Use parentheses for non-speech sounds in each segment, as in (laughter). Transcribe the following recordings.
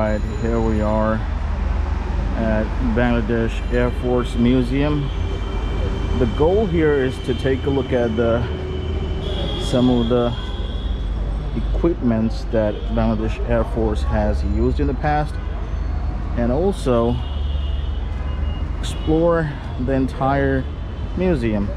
right here we are at Bangladesh Air Force Museum. The goal here is to take a look at the some of the equipments that Bangladesh Air Force has used in the past and also explore the entire museum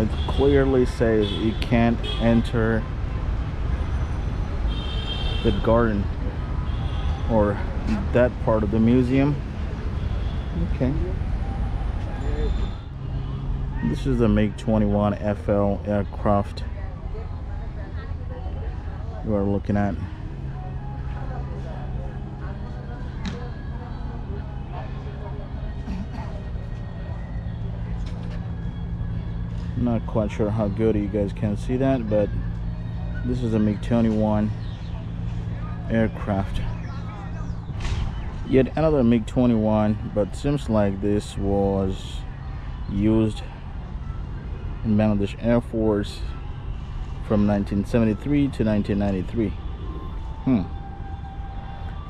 it clearly says you can't enter the garden or that part of the museum. Okay. This is the MiG-21 FL aircraft you are looking at. Not quite sure how good you guys can see that, but this is a MiG-21 aircraft. Yet another MiG-21, but seems like this was used in Bangladesh Air Force from 1973 to 1993. Hmm.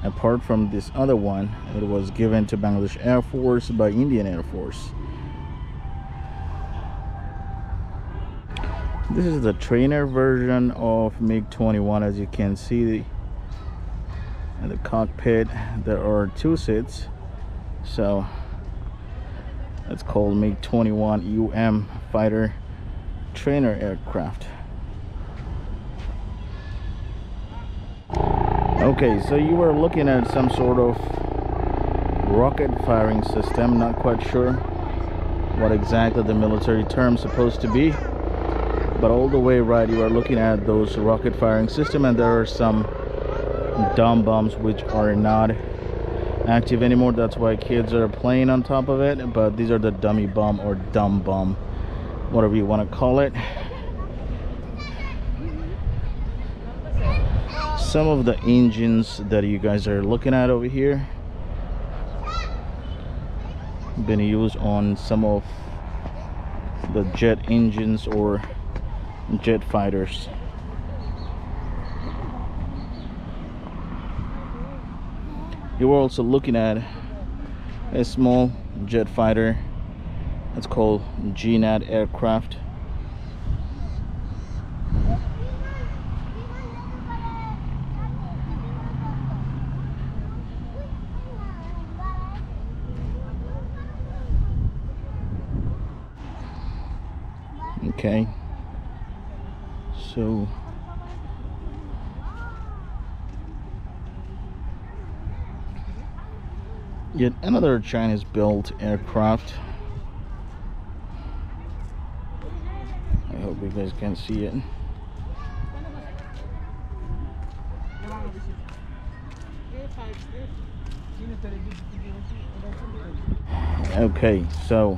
Apart from this other one, it was given to Bangladesh Air Force by Indian Air Force. This is the trainer version of MiG-21 as you can see. In the cockpit there are two seats. So it's called MiG-21 UM fighter trainer aircraft. Okay so you were looking at some sort of rocket firing system. Not quite sure what exactly the military term supposed to be but all the way right you are looking at those rocket firing system and there are some dumb bombs which are not active anymore. That's why kids are playing on top of it. But these are the dummy bomb or dumb bomb whatever you want to call it. Some of the engines that you guys are looking at over here been used on some of the jet engines or jet fighters. You were also looking at a small jet fighter. It's called GNAT aircraft. Okay so yet another Chinese built aircraft. I hope you guys can see it. Okay so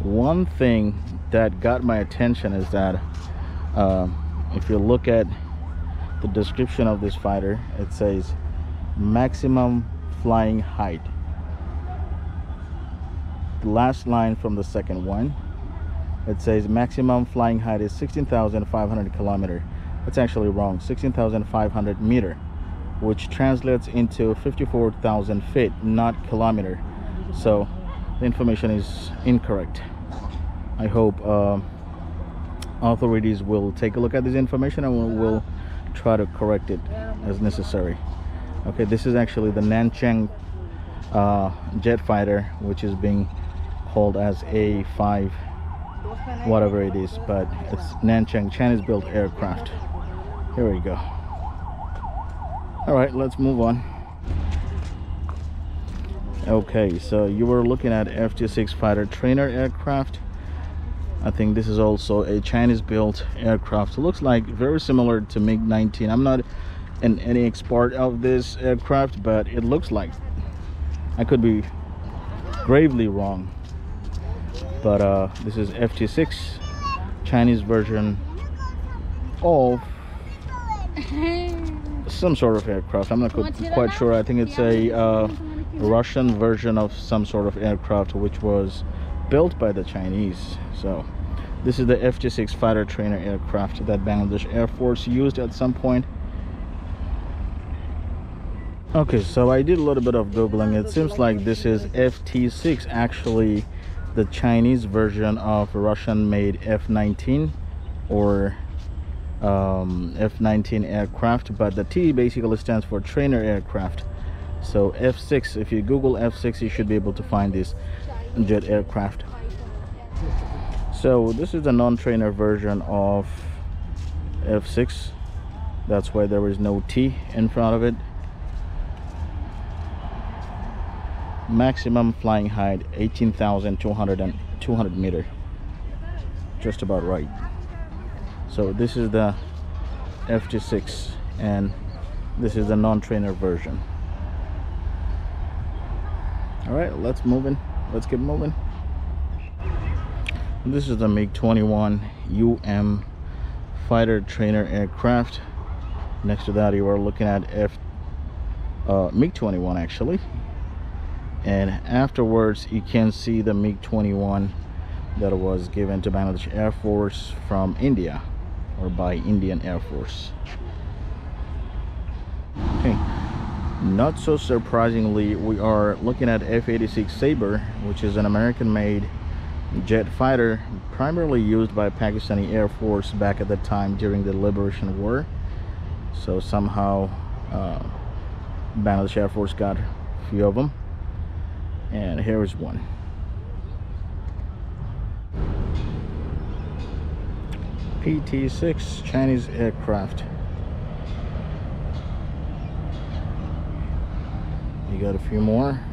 one thing that got my attention is that uh, if you look at the description of this fighter it says maximum flying height. The last line from the second one it says maximum flying height is 16,500 kilometer. That's actually wrong 16,500 meter which translates into 54,000 feet not kilometer. So the information is incorrect. I hope uh, authorities will take a look at this information and will, will try to correct it as necessary. Okay this is actually the Nanchang uh, jet fighter which is being called as A5 whatever it is but it's Nanchang Chinese built aircraft. Here we go. All right let's move on. Okay so you were looking at F-26 fighter trainer aircraft I think this is also a Chinese built aircraft. It looks like very similar to MiG-19. I'm not an any expert of this aircraft, but it looks like I could be gravely wrong. But uh, this is FT6 Chinese version of (laughs) some sort of aircraft. I'm not quite sure. I think it's a uh, Russian version of some sort of aircraft which was built by the Chinese. So this is the FT6 fighter trainer aircraft that Bangladesh Air Force used at some point. Okay, so I did a little bit of googling. It seems like this is FT6 actually the Chinese version of Russian-made F-19 or um, F-19 aircraft, but the T basically stands for trainer aircraft. So F6, if you Google F6, you should be able to find this jet aircraft. So this is the non-trainer version of F6. That's why there is no T in front of it. Maximum flying height 18,200 and 200 meter. Just about right. So this is the FT6 and this is the non-trainer version. All right, let's move in. Let's get moving. This is the MiG-21 UM fighter trainer aircraft. Next to that, you are looking at F uh, MiG-21 actually. And afterwards, you can see the MiG-21 that was given to Bangladesh Air Force from India or by Indian Air Force. Okay, not so surprisingly, we are looking at F-86 Sabre, which is an American-made jet fighter primarily used by Pakistani Air Force back at the time during the Liberation War. So somehow uh, Bangladesh Air Force got a few of them. And here is one. PT-6 Chinese aircraft. You got a few more.